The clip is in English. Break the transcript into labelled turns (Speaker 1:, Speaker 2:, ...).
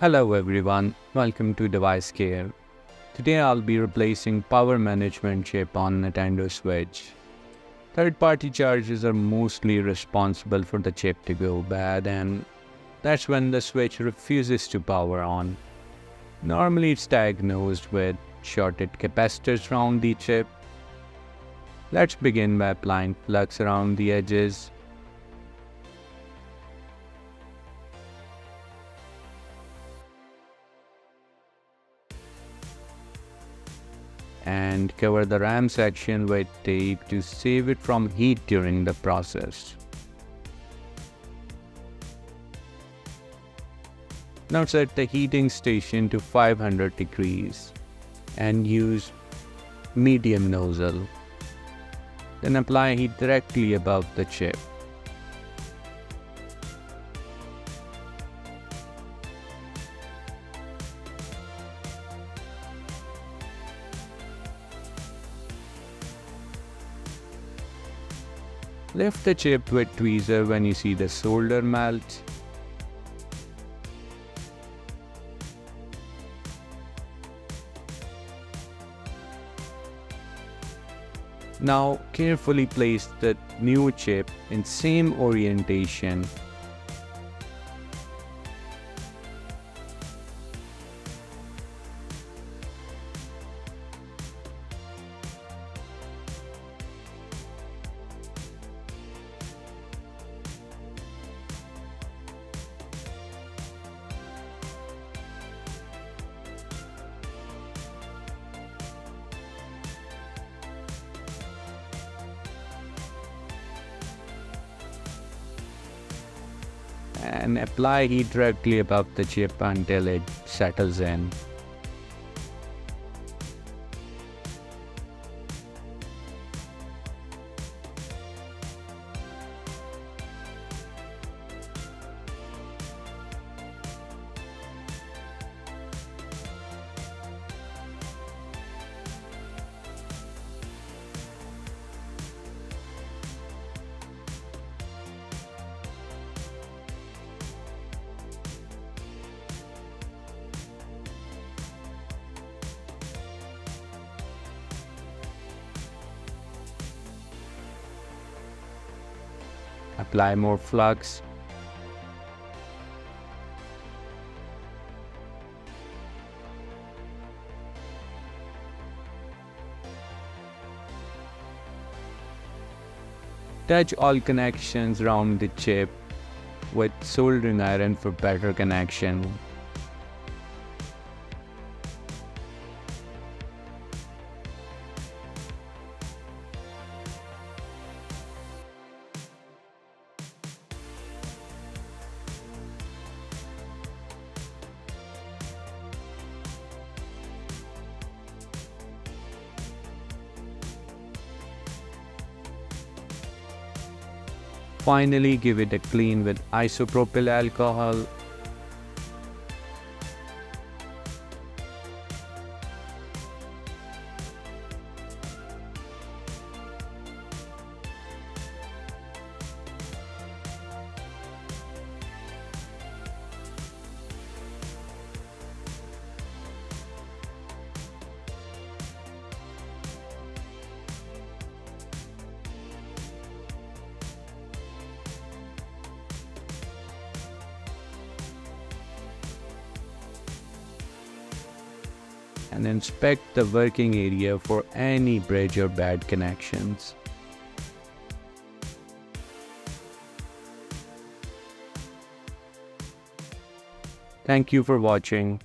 Speaker 1: Hello everyone, welcome to Device Care. Today I'll be replacing power management chip on Nintendo Switch. Third-party chargers are mostly responsible for the chip to go bad and that's when the switch refuses to power on. Normally it's diagnosed with shorted capacitors around the chip. Let's begin by applying flux around the edges and cover the RAM section with tape to save it from heat during the process. Now set the heating station to 500 degrees and use medium nozzle. Then apply heat directly above the chip. Lift the chip with tweezer when you see the solder melt. Now carefully place the new chip in same orientation and apply heat directly above the chip until it settles in. Apply more flux. Touch all connections around the chip with soldering iron for better connection Finally, give it a clean with isopropyl alcohol and inspect the working area for any bridge or bad connections. Thank you for watching.